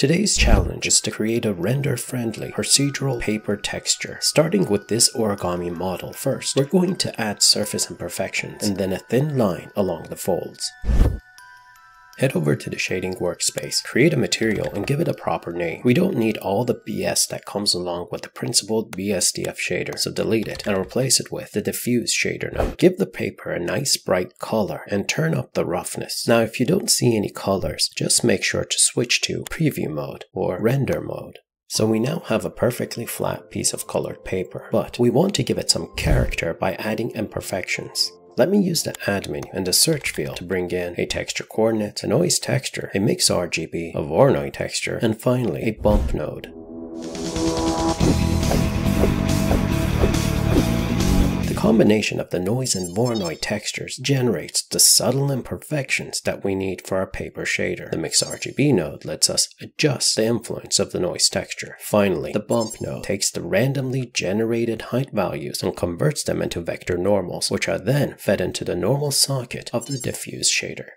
Today's challenge is to create a render-friendly procedural paper texture. Starting with this origami model first, we're going to add surface imperfections and then a thin line along the folds. Head over to the shading workspace, create a material and give it a proper name. We don't need all the BS that comes along with the principled BSDF shader, so delete it and replace it with the diffuse shader node. Give the paper a nice bright color and turn up the roughness. Now if you don't see any colors, just make sure to switch to preview mode or render mode. So we now have a perfectly flat piece of colored paper, but we want to give it some character by adding imperfections. Let me use the add menu and the search field to bring in a texture coordinate, a noise texture, a mix RGB, a Voronoi texture, and finally a bump node. Combination of the noise and Voronoi textures generates the subtle imperfections that we need for our paper shader. The Mix RGB node lets us adjust the influence of the noise texture. Finally, the bump node takes the randomly generated height values and converts them into vector normals, which are then fed into the normal socket of the diffuse shader.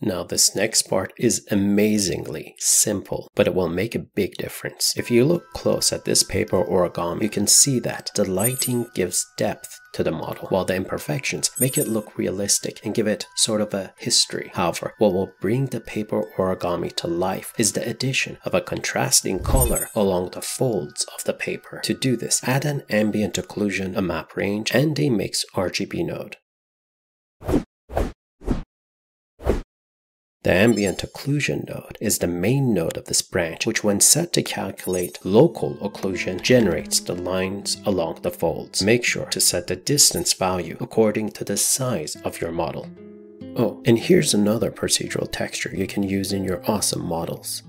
Now this next part is amazingly simple, but it will make a big difference. If you look close at this paper origami, you can see that the lighting gives depth to the model, while the imperfections make it look realistic and give it sort of a history. However, what will bring the paper origami to life is the addition of a contrasting color along the folds of the paper. To do this, add an ambient occlusion, a map range, and a mix RGB node. The ambient occlusion node is the main node of this branch, which when set to calculate local occlusion generates the lines along the folds. Make sure to set the distance value according to the size of your model. Oh, and here's another procedural texture you can use in your awesome models.